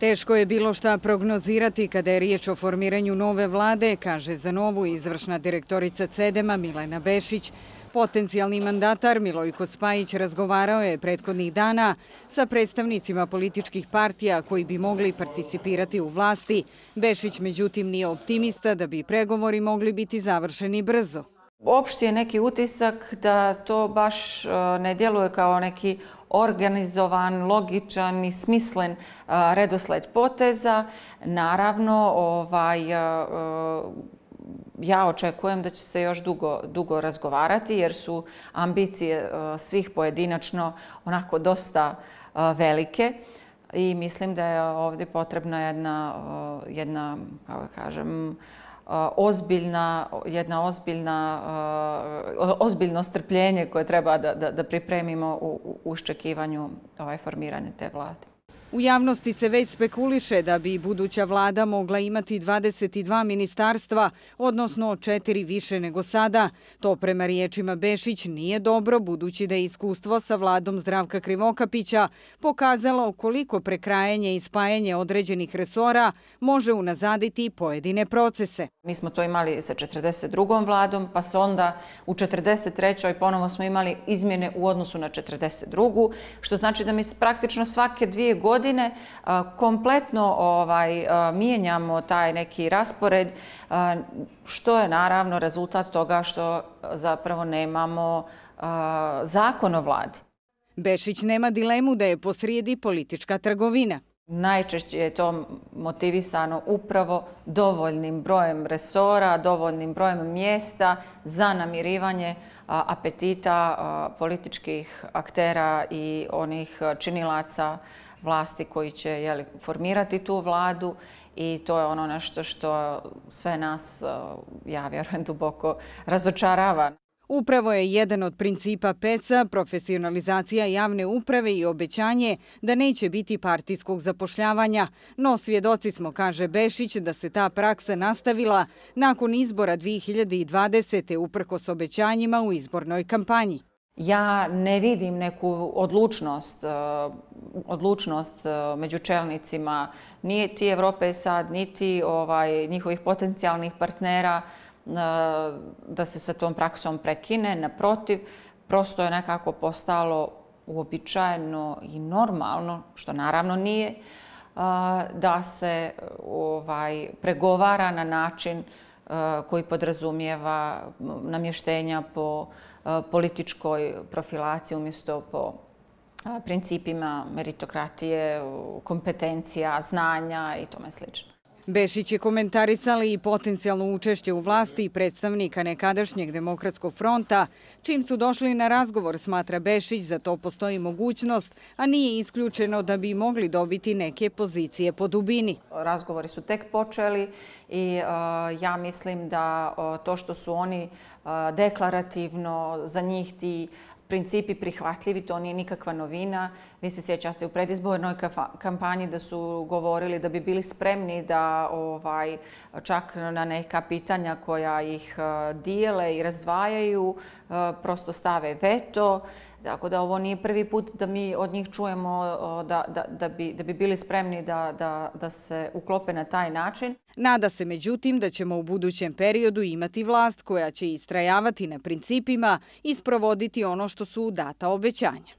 Teško je bilo šta prognozirati kada je riječ o formiranju nove vlade, kaže za novu izvršna direktorica CEDEMA Milena Bešić. Potencijalni mandatar Milojko Spajić razgovarao je prethodnih dana sa predstavnicima političkih partija koji bi mogli participirati u vlasti. Bešić međutim nije optimista da bi pregovori mogli biti završeni brzo. Opšti je neki utisak da to baš e, ne djeluje kao neki organizovan, logičan i smislen e, redosled poteza. Naravno, ovaj, e, ja očekujem da će se još dugo, dugo razgovarati jer su ambicije svih pojedinačno onako dosta velike i mislim da je ovdje potrebna jedna, jedna kako kažem, ozbiljna, jedna ozbiljna, ozbiljno strpljenje koje treba da, da, da pripremimo u, u iščekivanju ovaj, formiranja te vlade. U javnosti se već spekuliše da bi buduća vlada mogla imati 22 ministarstva, odnosno četiri više nego sada. To prema riječima Bešić nije dobro, budući da je iskustvo sa vladom Zdravka Krivokapića pokazalo koliko prekrajanje i spajanje određenih resora može unazaditi pojedine procese. Mi smo to imali sa 42. vladom, pa se onda u 43. ponovo smo imali izmjene u odnosu na 42. Što znači da mi praktično svake dvije godine godine kompletno ovaj, mijenjamo taj neki raspored, što je naravno rezultat toga što zapravo nemamo zakon o vladi. Bešić nema dilemu da je posrijedi politička trgovina. Najčešće je to motivisano upravo dovoljnim brojem resora, dovoljnim brojem mjesta za namirivanje apetita političkih aktera i onih činilaca vlasti koji će jeli, formirati tu vladu i to je ono nešto što sve nas, ja vjerujem, duboko razočarava. Upravo je jedan od principa PES-a profesionalizacija javne uprave i obećanje da neće biti partijskog zapošljavanja. No svjedoci smo, kaže Bešić, da se ta praksa nastavila nakon izbora 2020. uprkos obećanjima u izbornoj kampanji. Ja ne vidim neku odlučnost, e, odlučnost e, među čelnicima niti Evrope sad, niti ovaj, njihovih potencijalnih partnera da se sa tom praksom prekine. Naprotiv, prosto je nekako postalo uobičajeno i normalno, što naravno nije, da se ovaj, pregovara na način koji podrazumijeva namještenja po političkoj profilaciji umjesto po principima meritokratije, kompetencija, znanja i tome slično. Bešić je komentarisali i potencijalno učešće u vlasti i predstavnika nekadašnjeg demokratskog fronta. Čim su došli na razgovor, smatra Bešić, za to postoji mogućnost, a nije isključeno da bi mogli dobiti neke pozicije po dubini. Razgovori su tek počeli i e, ja mislim da to što su oni e, deklarativno za njih ti principi prihvatljivi, to nije nikakva novina. Vi se sjećate u predizbornoj kampanji da su govorili da bi bili spremni da ovaj, čak na neka pitanja koja ih eh, dijele i razdvajaju, eh, prosto stave veto. Tako da ovo nije prvi put da mi od njih čujemo da, da, da, bi, da bi bili spremni da, da, da se uklope na taj način. Nada se međutim da ćemo u budućem periodu imati vlast koja će istrajavati na principima i sprovoditi ono što su data obećanja.